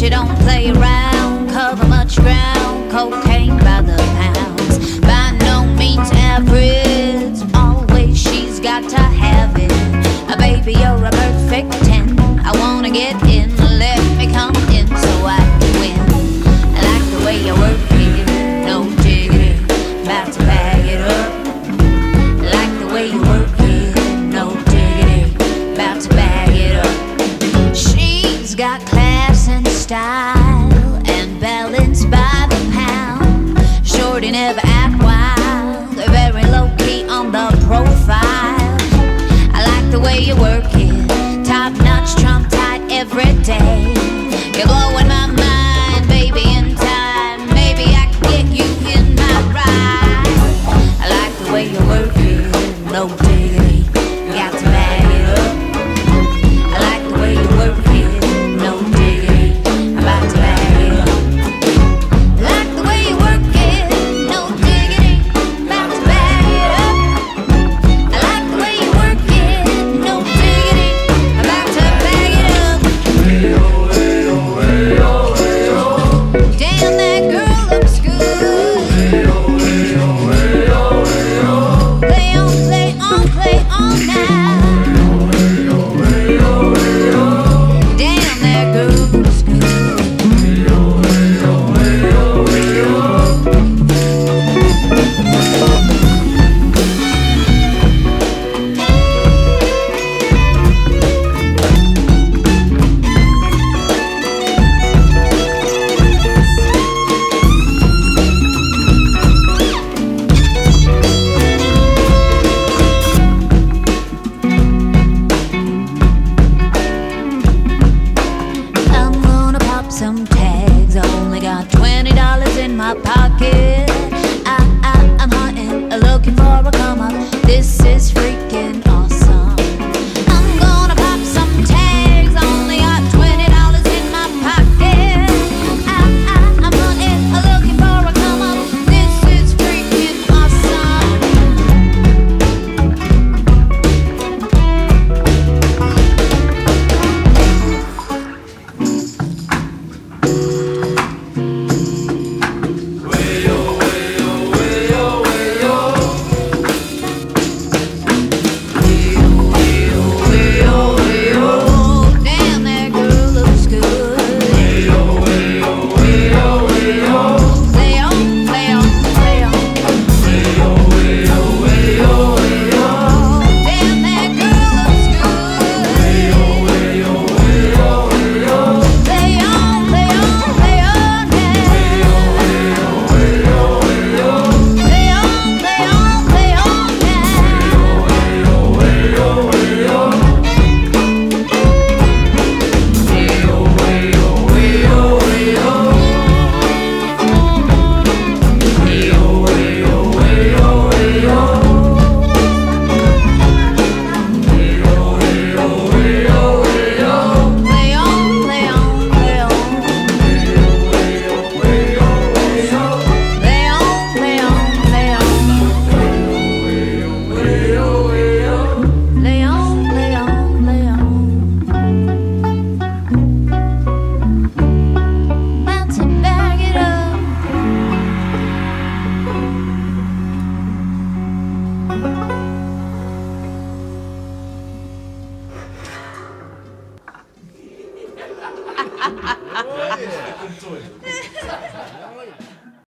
She don't play around, cover much ground, cocaine by the pounds. By no means average, always she's got to have it. A baby, you're a perfect ten. I wanna get in. style and balance by the pound. Shorty never act wild, very low key on the profile. I like the way you work it, top notch, trump tight every day. Got twenty dollars in my pocket. I, I, I'm hunting, looking for a come up. This is free. 금쪽이에요. 아, 예. 네.